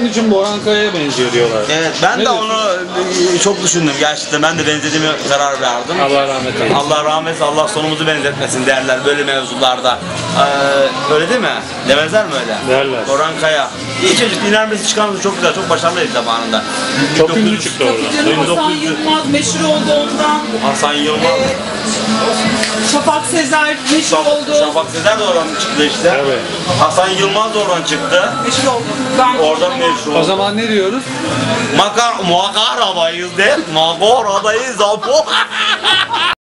Senin için Boran Kaya'ya benziyor diyorlar. Evet ben Ne de diyorsun? onu e, çok düşündüm gerçekten. Ben de benzediğimi karar verdim. Allah rahmet eylesin. Allah rahmet eylesin, Allah sonumuzu benzetmesin derler böyle mevzularda. Ee, öyle değil mi? Demezler mi öyle? Derler. Orhan Kaya. İyi çocuk, inermesi çıkarması çok güzel, çok başarılıydı zamanında. Çok 1900 ünlü çıktı. Canım Hasan 1900 Yılmaz meşhur oldu ondan. Hasan Yılmaz. Şafak Sezer meşhur Şaf- oldu. Şafak Sezer de oradan çıktı işte. Evet. Hasan Yılmaz da oradan çıktı. Meşhur oldu. Ben Oradan meşhur O oldu. zaman ne diyoruz? Makar, makaradayız değil, makaradayız. Apo.